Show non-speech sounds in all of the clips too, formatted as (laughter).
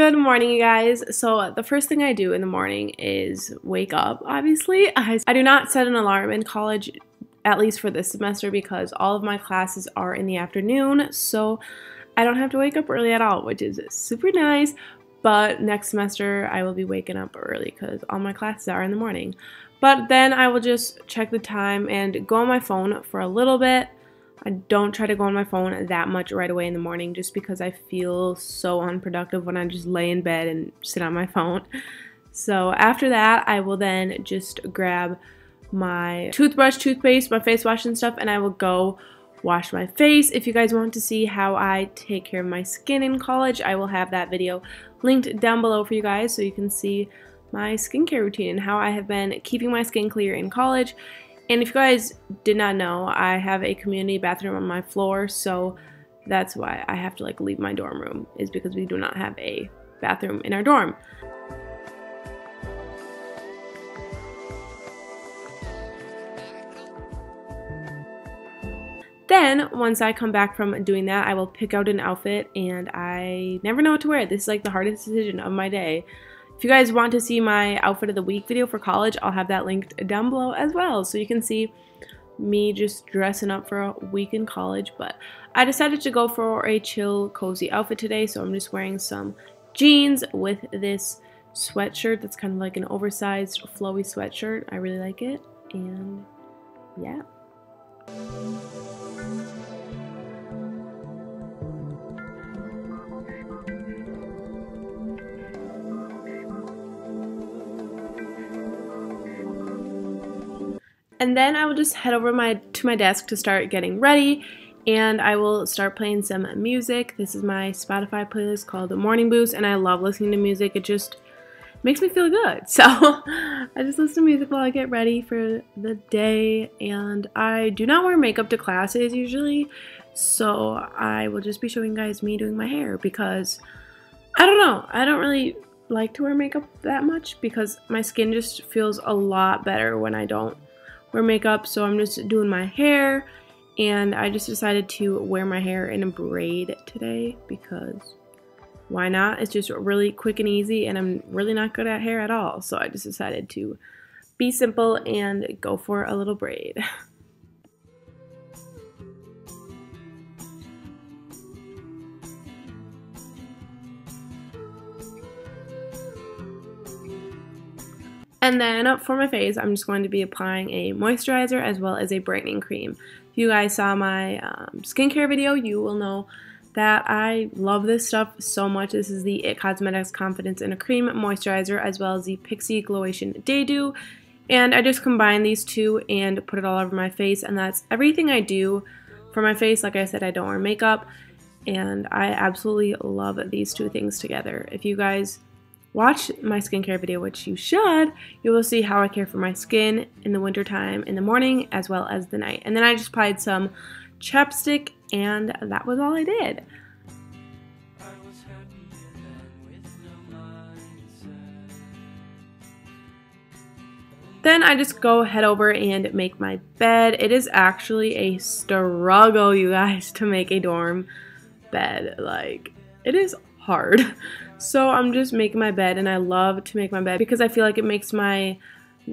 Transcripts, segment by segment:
Good morning, you guys. So, the first thing I do in the morning is wake up, obviously. I, I do not set an alarm in college, at least for this semester, because all of my classes are in the afternoon. So, I don't have to wake up early at all, which is super nice. But next semester, I will be waking up early because all my classes are in the morning. But then I will just check the time and go on my phone for a little bit I don't try to go on my phone that much right away in the morning just because I feel so unproductive when I just lay in bed and sit on my phone. So after that, I will then just grab my toothbrush, toothpaste, my face wash and stuff, and I will go wash my face. If you guys want to see how I take care of my skin in college, I will have that video linked down below for you guys so you can see my skincare routine and how I have been keeping my skin clear in college and if you guys did not know, I have a community bathroom on my floor, so that's why I have to like leave my dorm room is because we do not have a bathroom in our dorm. Then, once I come back from doing that, I will pick out an outfit and I never know what to wear. This is like the hardest decision of my day. If you guys want to see my outfit of the week video for college, I'll have that linked down below as well. So you can see me just dressing up for a week in college. But I decided to go for a chill, cozy outfit today. So I'm just wearing some jeans with this sweatshirt that's kind of like an oversized, flowy sweatshirt. I really like it. And yeah. And then I will just head over my to my desk to start getting ready and I will start playing some music. This is my Spotify playlist called Morning Boost and I love listening to music. It just makes me feel good. (laughs) So I just listen to music while I get ready for the day and I do not wear makeup to classes usually. So I will just be showing guys me doing my hair because I don't know. I don't really like to wear makeup that much because my skin just feels a lot better when I don't wear makeup, so I'm just doing my hair. And I just decided to wear my hair in a braid today because why not? It's just really quick and easy, and I'm really not good at hair at all. So I just decided to be simple and go for a little braid. (laughs) And then for my face, I'm just going to be applying a moisturizer as well as a brightening cream. If you guys saw my um, skincare video, you will know that I love this stuff so much. This is the IT Cosmetics Confidence in a Cream Moisturizer as well as the Pixi Glowation Day Dew. And I just combine these two and put it all over my face and that's everything I do for my face. Like I said, I don't wear makeup and I absolutely love these two things together. If you guys watch my skincare video, which you should, you will see how I care for my skin in the wintertime in the morning as well as the night. And then I just applied some chapstick and that was all I did. Then I just go head over and make my bed. It is actually a struggle, you guys, (laughs) to make a dorm bed. Like, it is hard. (laughs) So I'm just making my bed and I love to make my bed because I feel like it makes my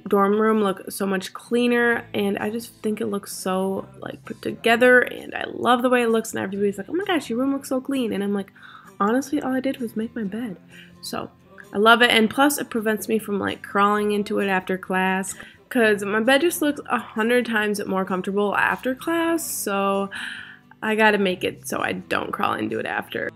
dorm room look so much cleaner and I just think it looks so like put together and I love the way it looks and everybody's like, oh my gosh, your room looks so clean. And I'm like, honestly, all I did was make my bed. So I love it and plus it prevents me from like crawling into it after class because my bed just looks a hundred times more comfortable after class. So I gotta make it so I don't crawl into it after.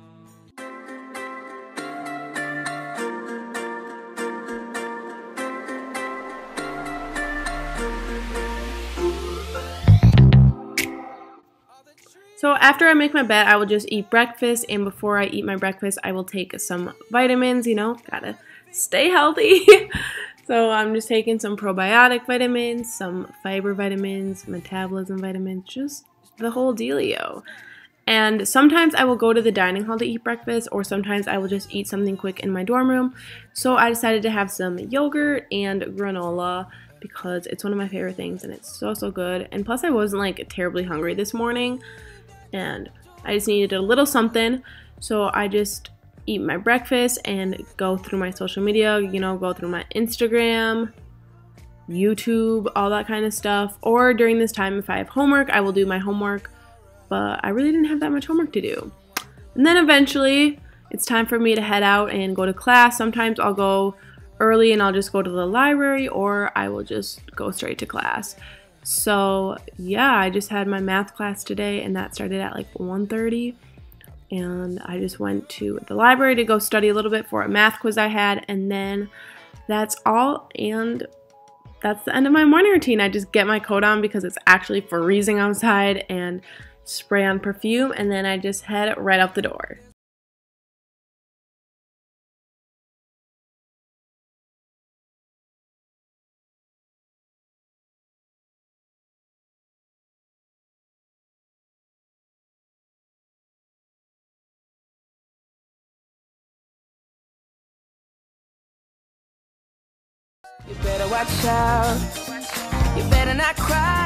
So after I make my bed, I will just eat breakfast, and before I eat my breakfast, I will take some vitamins, you know, gotta stay healthy. (laughs) so I'm just taking some probiotic vitamins, some fiber vitamins, metabolism vitamins, just the whole dealio. And sometimes I will go to the dining hall to eat breakfast, or sometimes I will just eat something quick in my dorm room. So I decided to have some yogurt and granola because it's one of my favorite things and it's so, so good. And plus, I wasn't like terribly hungry this morning and I just needed a little something. So I just eat my breakfast and go through my social media, you know, go through my Instagram, YouTube, all that kind of stuff. Or during this time, if I have homework, I will do my homework. But I really didn't have that much homework to do. And then eventually, it's time for me to head out and go to class. Sometimes I'll go early and I'll just go to the library, or I will just go straight to class. So yeah, I just had my math class today, and that started at like 1:30 and I just went to the library to go study a little bit for a math quiz I had, and then that's all. And that's the end of my morning routine. I just get my coat on because it's actually freezing outside and spray on perfume, and then I just head right out the door. Better watch out. You better not cry.